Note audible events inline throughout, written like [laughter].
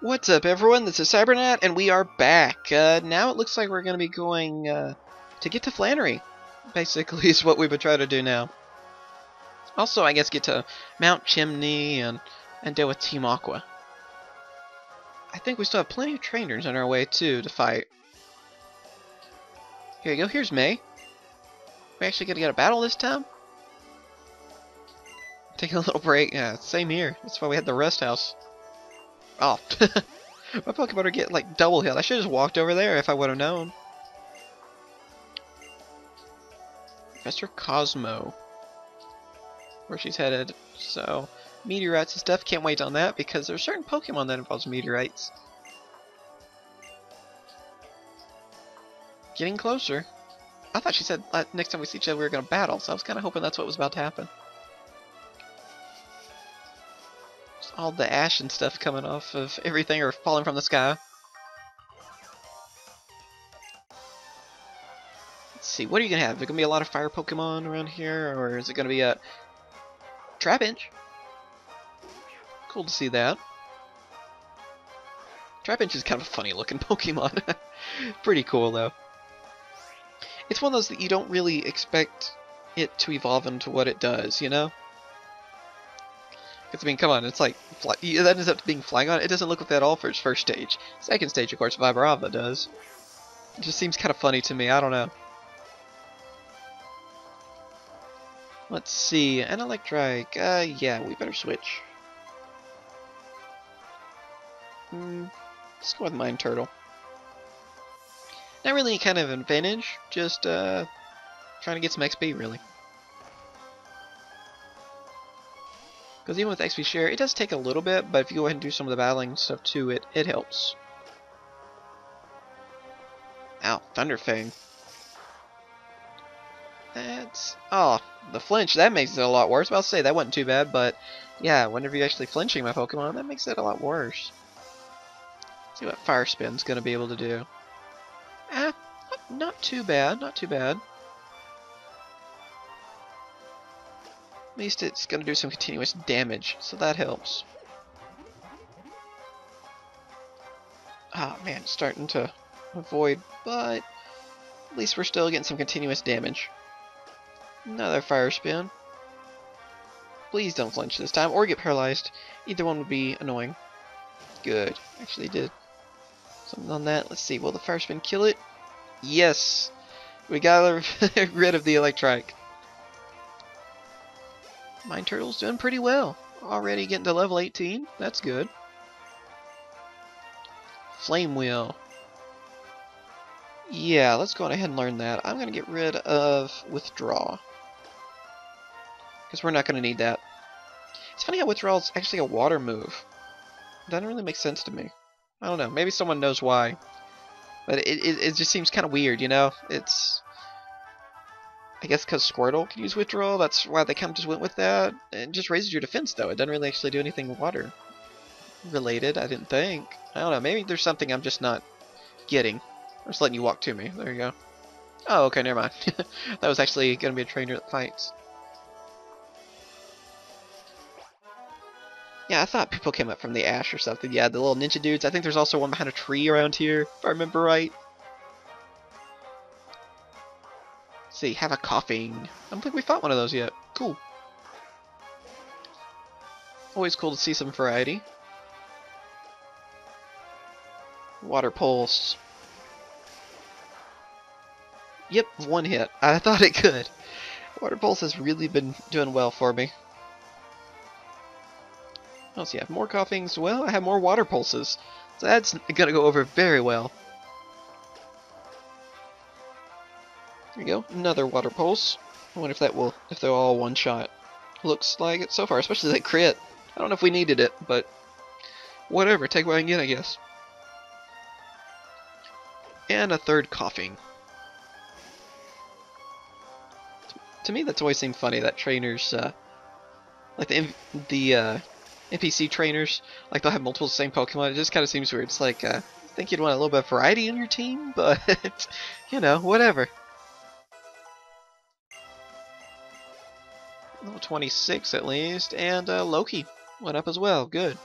What's up, everyone? This is CyberKnight, and we are back. Uh, now it looks like we're going to be going uh, to get to Flannery. Basically, [laughs] is what we've been trying to do now. Also, I guess get to Mount Chimney and and deal with Team Aqua. I think we still have plenty of trainers on our way too to fight. Here you go. Here's May. We actually gonna get a battle this time. Taking a little break. Yeah, same here. That's why we had the rest house. Oh. [laughs] My Pokemon are getting like double healed. I should have just walked over there if I would have known. Professor Cozmo. Where she's headed. So, meteorites and stuff. Can't wait on that because there's certain Pokemon that involves meteorites. Getting closer. I thought she said next time we see each other we were going to battle, so I was kind of hoping that's what was about to happen. All the ash and stuff coming off of everything or falling from the sky. Let's see, what are you going to have? Is it going to be a lot of fire Pokemon around here, or is it going to be a Trapinch? Cool to see that. Trapinch is kind of a funny looking [laughs] Pokemon. [laughs] Pretty cool though. It's one of those that you don't really expect it to evolve into what it does, you know? Because, I mean, come on, it's like, that ends up being Flygon. It doesn't look like that at all for its first stage. Second stage, of course, Vibrava does. It just seems kind of funny to me, I don't know. Let's see, an Electrike, uh, yeah, we better switch. Hmm, let's go with Mine Turtle. Not really kind of advantage, just, uh, trying to get some XP, really. Because even with XP share, it does take a little bit, but if you go ahead and do some of the battling stuff too, it, it helps. Ow, Thunderfang. That's... Oh, the flinch, that makes it a lot worse. Well, I'll say that wasn't too bad, but yeah, whenever you're actually flinching my Pokemon, that makes it a lot worse. Let's see what Fire Spin's going to be able to do. Ah, not too bad, not too bad. At least it's going to do some continuous damage, so that helps. Ah, man, starting to avoid, but at least we're still getting some continuous damage. Another fire spin. Please don't flinch this time, or get paralyzed. Either one would be annoying. Good. Actually did something on that. Let's see, will the fire spin kill it? Yes! We got [laughs] rid of the Electrike. Mine Turtle's doing pretty well. Already getting to level 18. That's good. Flame Wheel. Yeah, let's go ahead and learn that. I'm going to get rid of Withdraw. Because we're not going to need that. It's funny how Withdraw is actually a water move. Doesn't really make sense to me. I don't know. Maybe someone knows why. But it, it, it just seems kind of weird, you know? It's I guess because Squirtle can use Withdrawal, that's why they kind of just went with that. It just raises your defense, though. It doesn't really actually do anything water related, I didn't think. I don't know, maybe there's something I'm just not getting. I'm just letting you walk to me. There you go. Oh, okay, never mind. [laughs] that was actually going to be a trainer that fights. Yeah, I thought people came up from the ash or something. Yeah, the little ninja dudes. I think there's also one behind a tree around here, if I remember right. See, have a Koffing. I don't think we fought one of those yet. Cool. Always cool to see some variety. Water Pulse. Yep, one hit. I [laughs] thought it could. Water Pulse has really been doing well for me. Oh, so you have more Koffings? Well, I have more Water Pulses. So that's to go over very well. There we go, another water pulse. I wonder if that will, if they're all one shot. Looks like it so far, especially that crit. I don't know if we needed it, but whatever, take what I can get, I guess. And a third Koffing. To me, that's always seemed funny that trainers, uh, like the the uh, NPC trainers, like they'll have multiple same Pokemon. It just kind of seems weird. It's like, uh, I think you'd want a little bit of variety in your team, [laughs] but you know, whatever. Level 26 at least, and uh, Loki went up as well. Good.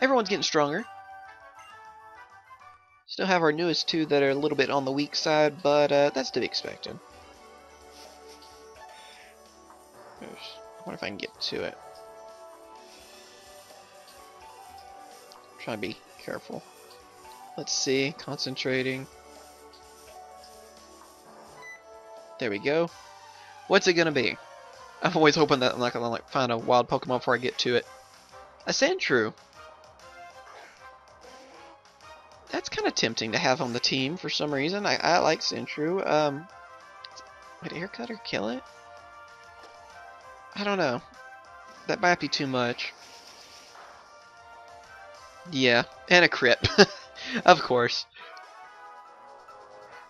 Everyone's getting stronger. Still have our newest two that are a little bit on the weak side, but uh, that's to be expected. I wonder if I can get to it. Try to be careful. Let's see, concentrating. There we go. What's it gonna be? I'm always hoping that I'm not gonna like find a wild Pokemon before I get to it. A Sandshrew. That's kind of tempting to have on the team for some reason. I, I like Sandshrew. Um, would Air Cutter kill it? I don't know. That might be too much. Yeah, and a crit. [laughs] of course.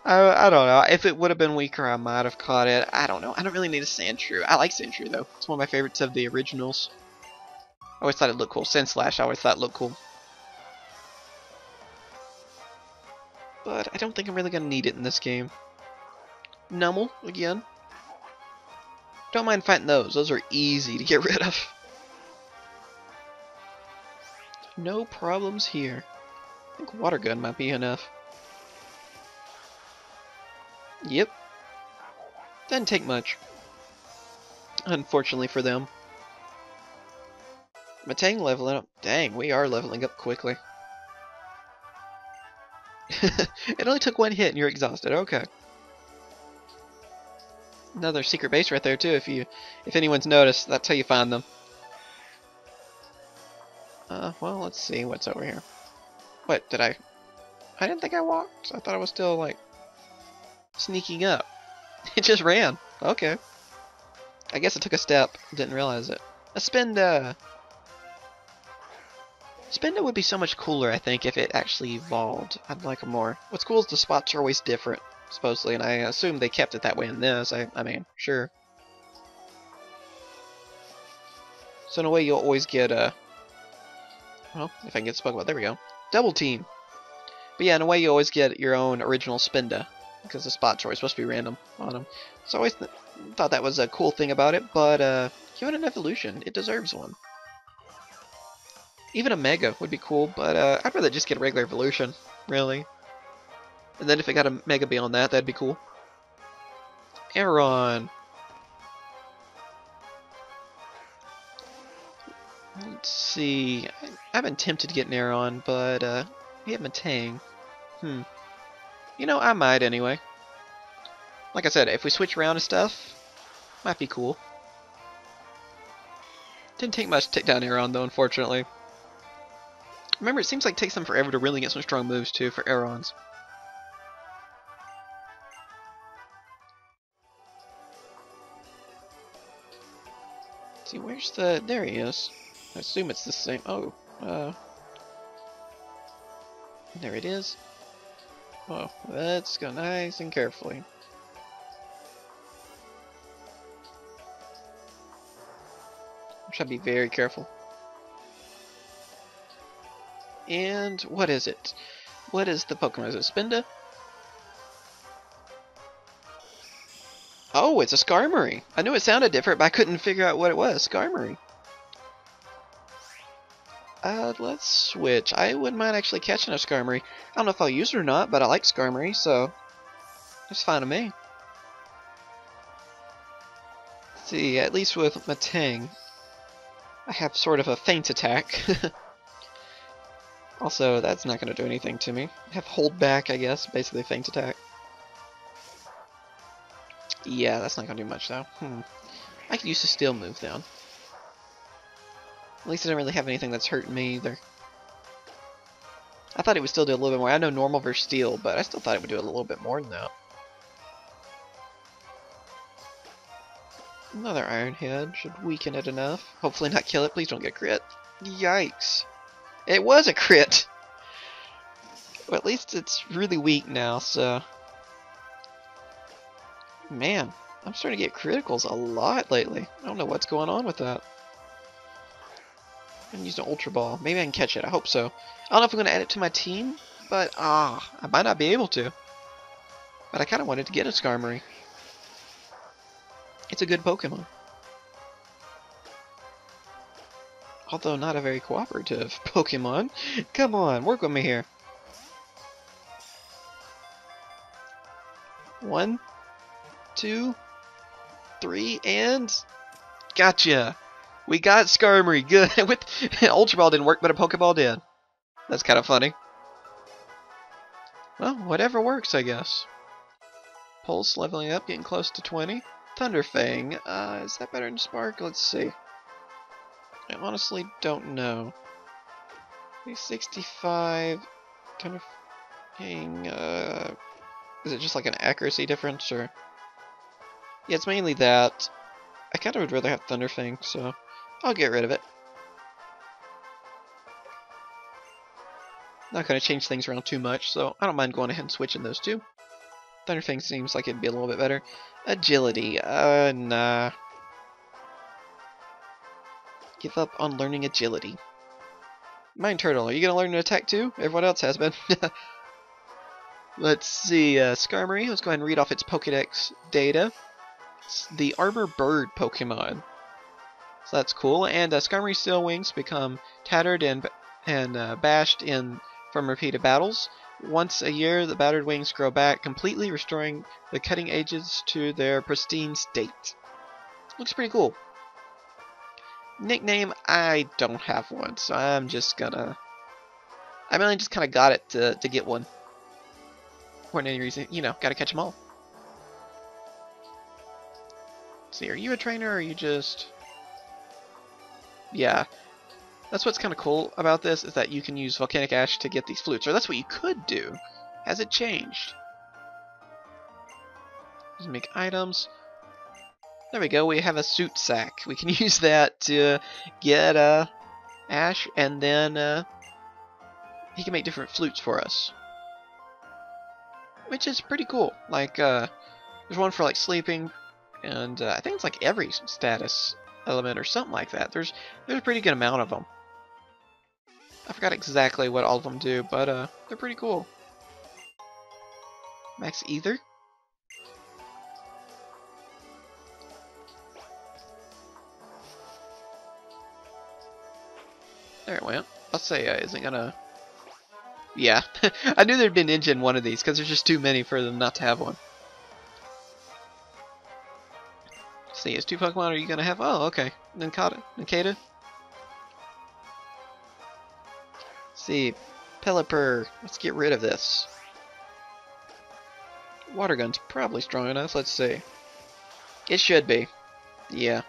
I, I don't know. If it would have been weaker, I might have caught it. I don't know. I don't really need a Sandshrew. I like Sandshrew, though. It's one of my favorites of the originals. I always thought it looked cool. Sandslash, I always thought it looked cool. But I don't think I'm really going to need it in this game. Numel, again. Don't mind fighting those. Those are easy to get [laughs] rid of. No problems here. I think water gun might be enough. Yep. Doesn't take much. Unfortunately for them. Matang leveling up. Dang, we are leveling up quickly. [laughs] it only took one hit and you're exhausted. Okay. Another secret base right there too. If you, if anyone's noticed, that's how you find them. Uh, well, let's see what's over here. What did I? I didn't think I walked. I thought I was still like sneaking up. [laughs] It just ran. Okay. I guess it took a step. Didn't realize it. A Spinda! Uh, Spinda would be so much cooler, I think, if it actually evolved. I'd like it more. What's cool is the spots are always different, supposedly, and I assume they kept it that way in this. I, I mean, sure. So in a way, you'll always get a... Well, if I can get spoke about, there we go. Double team! But yeah, in a way, you always get your own original Spinda because the spot choice supposed to be random on them. So I always th thought that was a cool thing about it, but uh, an evolution. It deserves one. Even a Mega would be cool, but uh, I'd rather just get a regular evolution, really. And then if it got a Mega beyond that, that'd be cool. Aron. Let's see. I've been tempted to get an Aron, but uh, we have Matang. Hmm. You know, I might anyway. Like I said, if we switch around and stuff, might be cool. Didn't take much to take down Aron though, unfortunately. Remember, it seems like it takes them forever to really get some strong moves too for Arons. see, where's the... There he is. I assume it's the same... Oh, uh... There it is. Oh, let's go nice and carefully. I should be very careful. And what is it? What is the Pokemon? Is it Spinda? Oh, it's a Skarmory. I knew it sounded different, but I couldn't figure out what it was. Skarmory. Uh, let's switch. I wouldn't mind actually catching a Skarmory. I don't know if I'll use it or not, but I like Skarmory, so it's fine to me. Let's see, at least with Matang, I have sort of a Feint Attack. [laughs] also, that's not going to do anything to me. I have hold back, I guess, basically Feint Attack. Yeah, that's not going to do much, though. Hmm. I could use the steel move, though. At least I don't really have anything that's hurting me either. I thought it would still do a little bit more. I know normal versus steel, but I still thought it would do a little bit more than that. Another Iron Head should weaken it enough. Hopefully not kill it. Please don't get crit. Yikes. It was a crit! Well, at least it's really weak now, so... Man, I'm starting to get criticals a lot lately. I don't know what's going on with that. I'm using an Ultra Ball. Maybe I can catch it. I hope so. I don't know if I'm going to add it to my team, but ah, I might not be able to. But I kind of wanted to get a Skarmory. It's a good Pokemon. although not a very cooperative [laughs] Pokemon. Come on, work with me here. One, two, three, and gotcha. We got Skarmory. Good. [laughs] With Ultra Ball didn't work, but a Pokeball did. That's kind of funny. Well, whatever works, I guess. Pulse leveling up, getting close to 20. Thunderfang, uh, is that better than Spark? Let's see. I honestly don't know. 65. Thunderfang, uh, is it just like an accuracy difference, or? Yeah, it's mainly that. I kind of would rather have Thunderfang, so I'll get rid of it. Not going to change things around too much, so I don't mind going ahead and switching those two. Thunderfang seems like it'd be a little bit better. Agility, uh, nah. Give up on learning agility. Mine Turtle, are you going to learn to attack too? Everyone else has been. [laughs] Let's see, uh, Skarmory, let's go ahead and read off its Pokedex data. It's the Armor Bird Pokemon. So that's cool. And uh, Skarmory Steel Wings become tattered and and uh, bashed in from repeated battles. Once a year, the battered wings grow back, completely restoring the cutting edges to their pristine state. Looks pretty cool. Nickname, I don't have one, so I'm just gonna... I mainly just kind of got it to, to get one. For any reason, you know, gotta catch them all. See, are you a trainer or are you just... Yeah, that's what's kind of cool about this, is that you can use volcanic ash to get these flutes. Or that's what you could do. Has it changed? Just make items. There we go, we have a Soot Sack. We can [laughs] use that to get uh, ash, and then uh, he can make different flutes for us. Which is pretty cool. Like, uh, there's one for like sleeping, and uh, I think it's like every status element or something like that. There's there's a pretty good amount of them. I forgot exactly what all of them do, but uh, they're pretty cool. Max Ether. There it went. I'll say uh, isn't gonna... Yeah, [laughs] I knew there'd be a ninja in one of these, because there's just too many for them not to have one. See, two Pokemon are you gonna have? Oh, okay. Nincada? Nincada? see. Pelipper. Let's get rid of this. Water gun's probably strong enough. Let's see. It should be. Yeah.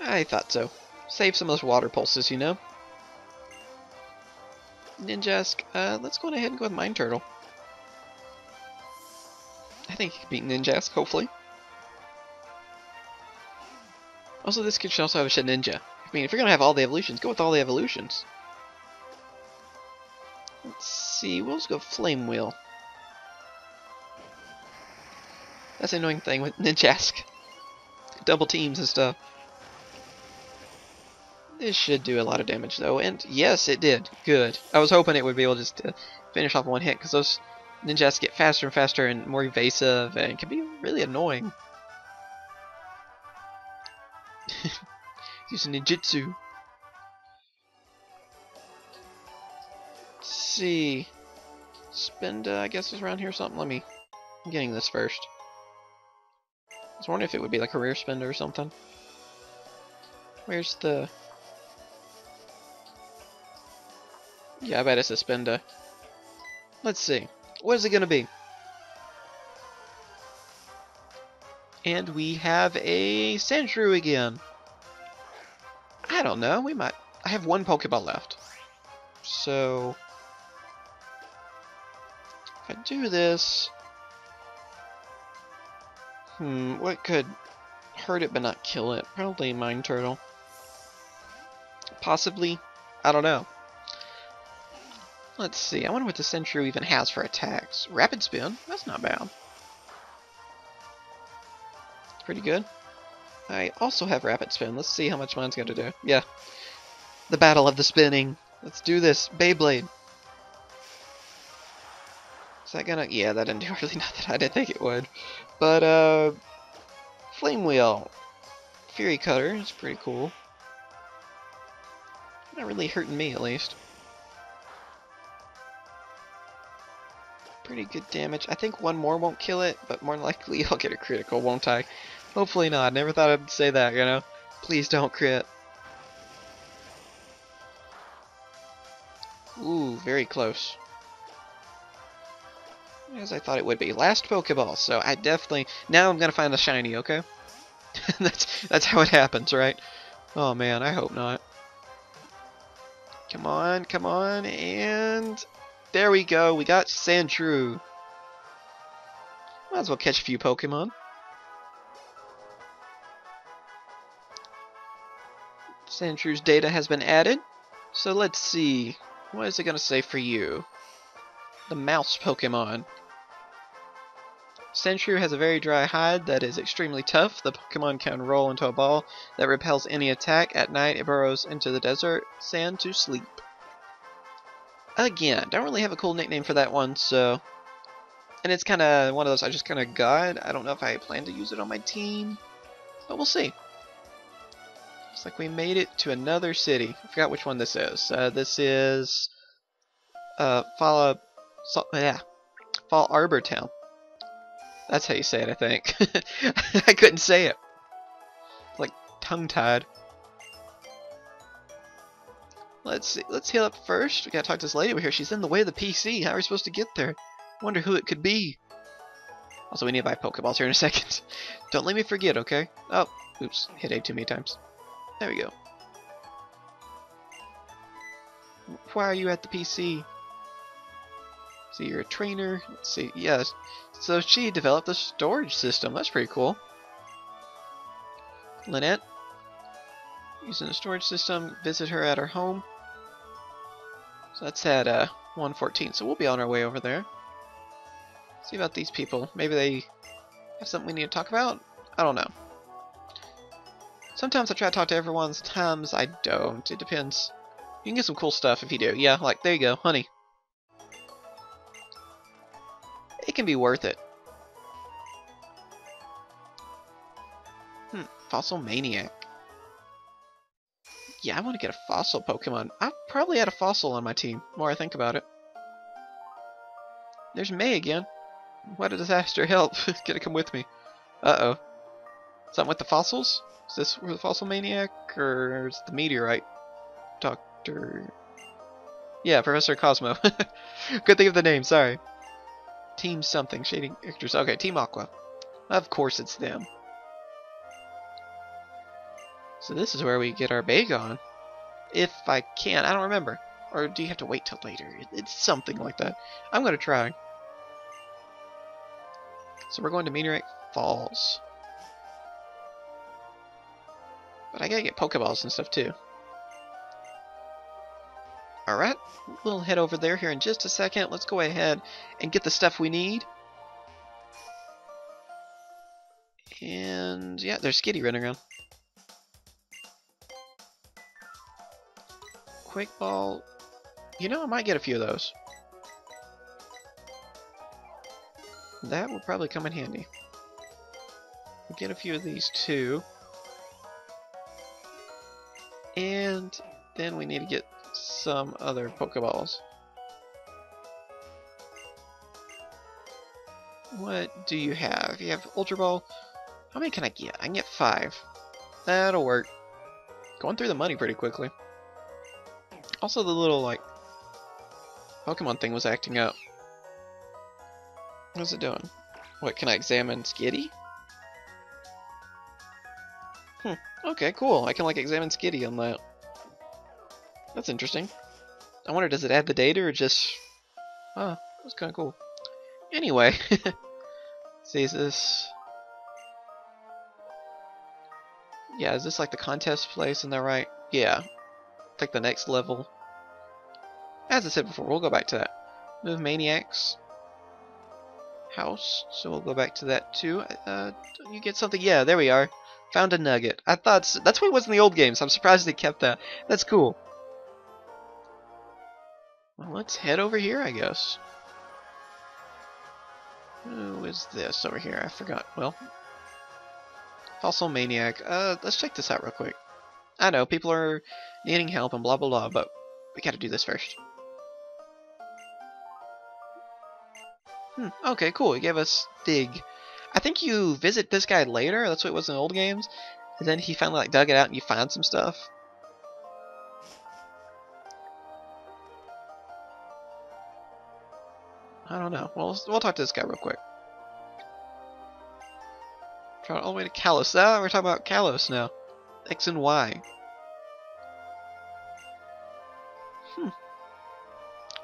I thought so. Save some of those water pulses, you know? Ninjask, uh, let's go ahead and go with Mine Turtle. I think he can beat Ninjask, hopefully. Also, this kid should also have a Shedinja. I mean, if you're to have all the evolutions, go with all the evolutions. Let's see, we'll just go Flame Wheel. That's the annoying thing with [laughs] Ninjask. Double teams and stuff. This should do a lot of damage though, and yes, it did. Good. I was hoping it would be able just to finish off one hit, because those Ninjas get faster and faster and more evasive, and can be really annoying. [laughs] Using ninjutsu. Let's see. Spinda, I guess, is around here or something. Let me. I'm getting this first. I was wondering if it would be like a rare Spinda or something. Where's the. Yeah, I bet it's a Spinda. Let's see. What is it gonna be? And we have a Sandshrew again. I don't know. We might. I have one Pokeball left. So. If I do this. Hmm, what could hurt it but not kill it? Probably Mine Turtle. Possibly. I don't know. Let's see. I wonder what the Sandshrew even has for attacks. Rapid Spin? That's not bad. Pretty good. I also have Rapid Spin. Let's see how much mine's going to do. Yeah. The Battle of the Spinning. Let's do this. Beyblade. Is that gonna... Yeah, that didn't do [laughs] really nothing. I didn't think it would. But, uh... Flame Wheel. Fury Cutter. It's pretty cool. Not really hurting me, at least. Pretty good damage. I think one more won't kill it, but more likely [laughs] I'll get a critical, won't I? Hopefully not. Never thought I'd say that, you know? Please don't crit. Ooh, very close. As I thought it would be. Last Pokeball, so I definitely... Now I'm gonna find the shiny, okay? [laughs] that's, that's how it happens, right? Oh man, I hope not. Come on, come on, and... There we go, we got Sandshrew. Might as well catch a few Pokemon. Sandshrews data has been added. So let's see. What is it going to say for you? The mouse Pokemon. Sandshrew has a very dry hide that is extremely tough. The Pokemon can roll into a ball that repels any attack. At night, it burrows into the desert sand to sleep. Again, don't really have a cool nickname for that one, so... And it's kind of one of those I just kind of got. I don't know if I plan to use it on my team, but we'll see. Looks like we made it to another city. I forgot which one this is. Uh, this is uh, Fall, so, yeah, Fallarbor Town. That's how you say it, I think. [laughs] I couldn't say it. Like tongue-tied. Let's see. Let's heal up first. We gotta talk to this lady over here. She's in the way of the PC. How are we supposed to get there? Wonder who it could be. Also, we need to buy Pokeballs here in a [laughs] second. Don't let me forget, okay? Oh, oops. Hit A too many times. There we go. Why are you at the PC? So you're a trainer. Let's see. Yes. So she developed a storage system. That's pretty cool. Lanette. Using a storage system. Visit her at her home. So that's at uh, 114. So we'll be on our way over there. See about these people. Maybe they have something we need to talk about? I don't know. Sometimes I try to talk to everyone, sometimes I don't. It depends. You can get some cool stuff if you do. Yeah, like, there you go, honey. It can be worth it. Hmm, Fossil Maniac. Yeah, I want to get a fossil Pokemon. I probably had a fossil on my team, more I think about it. There's May again. What a disaster, [laughs] help. Gotta come with me. Uh-oh. Something with the fossils? Is this the Fossil Maniac, or is it the Meteorite? Doctor... Yeah, Professor Cozmo. [laughs] Good thing of the name, sorry. Team something, Shading Actors. Okay, Team Aqua. Of course it's them. So this is where we get our Bagon. If I can, I don't remember. Or do you have to wait till later? It's something like that. I'm going to try. So we're going to Meteorite Falls. But I gotta get Pokeballs and stuff too. Alright, we'll head over there here in just a second. Let's go ahead and get the stuff we need. And yeah, there's Skitty running around. Quick Ball. You know, I might get a few of those. That will probably come in handy. We'll get a few of these too. And then we need to get some other Pokeballs. What do you have? You have Ultra Ball. How many can I get? I can get five. That'll work. Going through the money pretty quickly. Also, the little, like, Pokemon thing was acting up. What's it doing? What, can I examine Skitty? Hmm. Okay, cool. I can like examine Skitty on that. That's interesting. I wonder, does it add the data or just... Oh, that's kind of cool. Anyway. [laughs] see, is this... Yeah, is this like the contest place in there, right? Yeah. Like the next level. As I said before, we'll go back to that. Move Maniacs. House. So we'll go back to that too. Uh, you get something? Yeah, there we are. Found a nugget. I thought that's what it was in the old games. I'm surprised they kept that. That's cool. Well, let's head over here, I guess. Who is this over here? I forgot. Well, Fossil Maniac. Uh, let's check this out real quick. I know, people are needing help and blah blah blah, but we gotta do this first. Hmm, okay, cool. He gave us Dig. I think you visit this guy later, that's what it was in old games. And then he finally like dug it out and you find some stuff. I don't know. Well, we'll talk to this guy real quick. Travel all the way to Kalos. Ah, we're talking about Kalos now. X and Y. Hmm.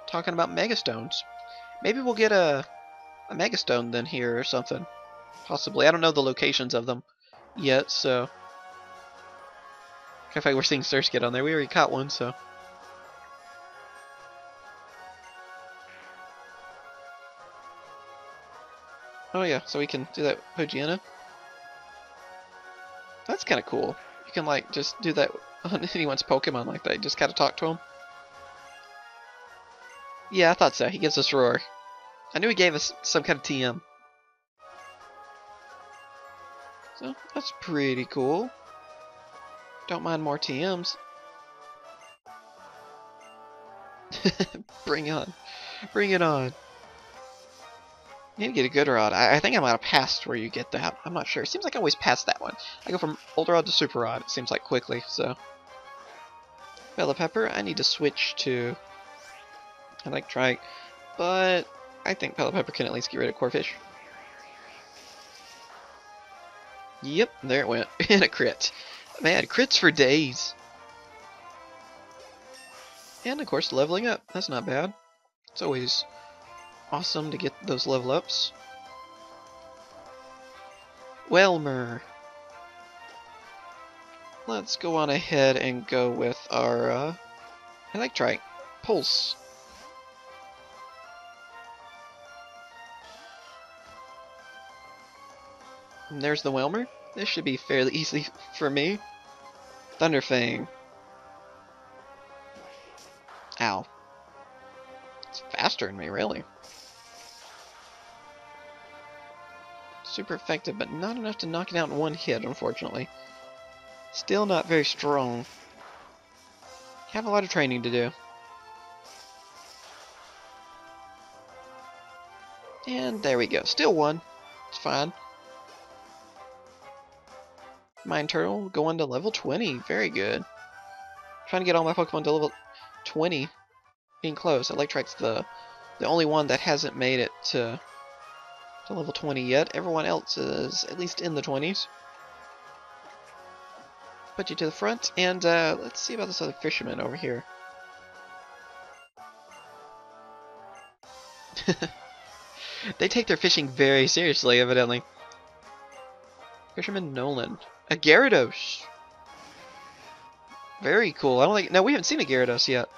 Talking about Megastones. Maybe we'll get a, a Megastone then here or something. Possibly. I don't know the locations of them yet, so... I feel like we're seeing Surskit on there. We already caught one, so... Oh yeah, so we can do that Pogiana. That's kind of cool. You can like just do that [laughs] on anyone's Pokemon like that. You just gotta talk to him. Yeah, I thought so. He gives us Roar. I knew he gave us some kind of TM. So, that's pretty cool. Don't mind more TMs. [laughs] Bring on. Bring it on. Need to get a good rod. I, I think I might have passed where you get that. I'm not sure. It seems like I always pass that one. I go from older rod to super rod, it seems like quickly, so. Pelipper, I need to switch to Electrike, but I think Pelipper can at least get rid of Corphish. Yep, there it went. [laughs] and a crit. Man, crits for days. And of course, leveling up. That's not bad. It's always awesome to get those level ups. Wailmer. Let's go on ahead and go with our, uh, Electrike. Pulse. There's the Wailmer. This should be fairly easy for me. Thunderfang. Ow. It's faster than me, really. Super effective, but not enough to knock it out in one hit, unfortunately. Still not very strong. Have a lot of training to do. And there we go. Still one. It's fine. Mine Turtle going to level 20. Very good. trying to get all my Pokemon to level 20. Being close. Electrike's the the only one that hasn't made it to, to level 20 yet. Everyone else is at least in the 20s. Put you to the front, and uh, let's see about this other fisherman over here. [laughs] they take their fishing very seriously, evidently. Fisherman Nolan. A Gyarados. Very cool. I don't think. No, we haven't seen a Gyarados yet.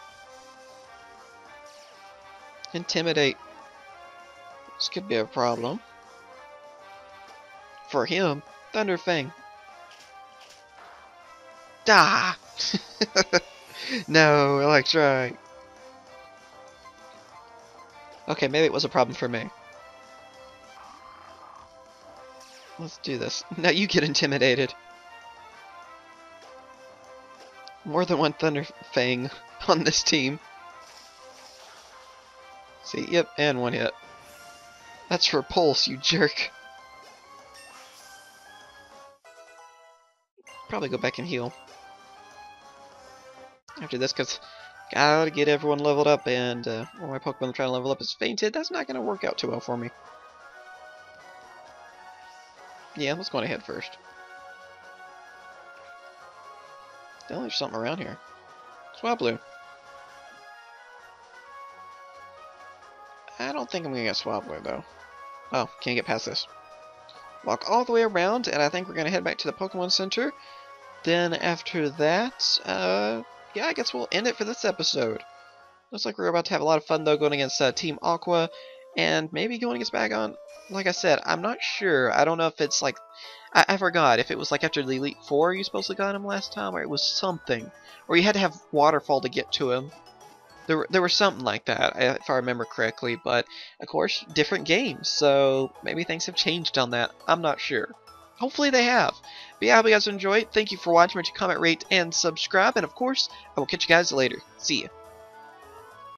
Intimidate. This could be a problem. For him. Thunderfang. Da! [laughs] no, Electrike. Okay, maybe it was a problem for me. Let's do this. [laughs] Now you get intimidated. More than one Thunder Fang [laughs] on this team. See, yep, and one hit. That's for Pulse, you jerk. Probably go back and heal. After this, because gotta get everyone leveled up, and uh, one my Pokemon trying to level up is fainted. That's not to work out too well for me. Yeah, let's go on ahead first. Still, there's something around here. Swablu. I don't think I'm gonna get Swablu though. Oh, can't get past this. Walk all the way around, and I think we're gonna head back to the Pokemon Center. Then after that, uh, yeah, I guess we'll end it for this episode. Looks like we're about to have a lot of fun though, going against uh, Team Aqua, and maybe going against Bagon like I said, I'm not sure. I don't know if it's like I, I forgot if it was like after the Elite Four you supposed to got him last time, or it was something, or you had to have Waterfall to get to him. There, there was something like that, if I remember correctly. But of course, different games, so maybe things have changed on that. I'm not sure. Hopefully they have. But yeah, I hope you guys enjoyed. Thank you for watching. Make sure comment, rate, and subscribe. And of course, I will catch you guys later. See ya.